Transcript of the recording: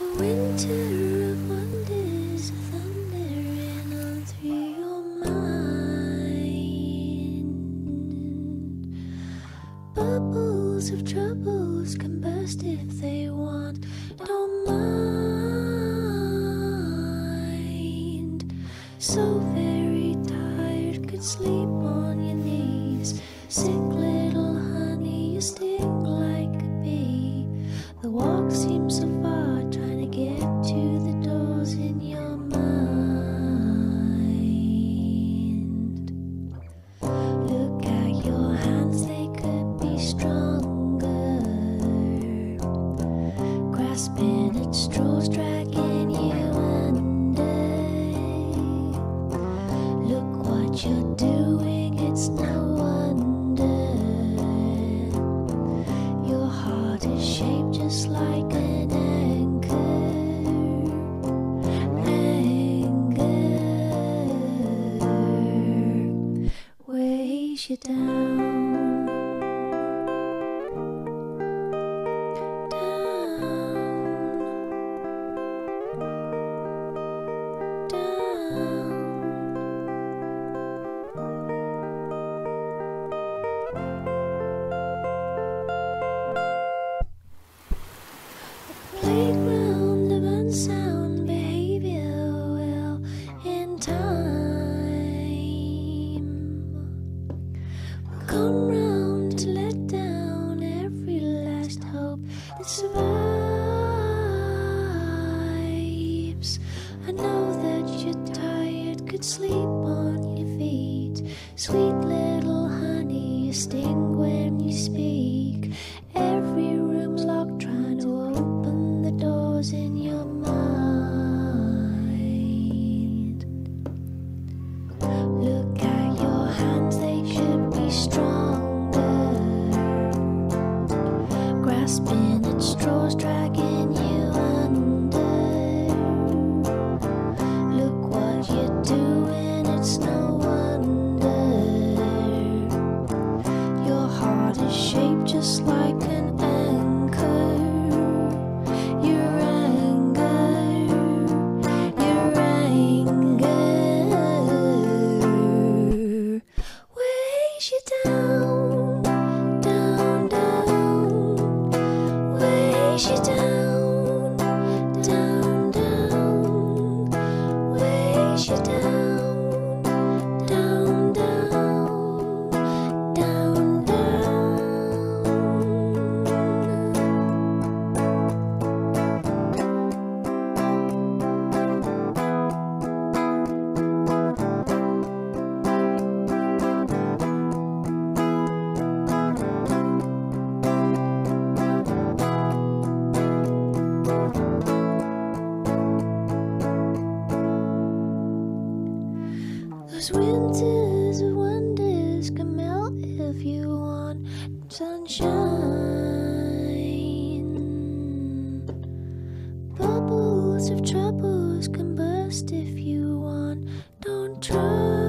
A winter of wonders thundering on through your mind. Bubbles of troubles can burst if they want. Don't mind. So very tired, could sleep on your knees. Sick You under. Look what you're doing, it's no wonder. Your heart is shaped just like an anchor. Weighs you. Down. Sting when you speak. Every room's locked, trying to open the doors in your mind. Look at your hands, they should be stronger. Grasping at straws, dragging Is shaped just like Lots of troubles can burst if you want. Don't try.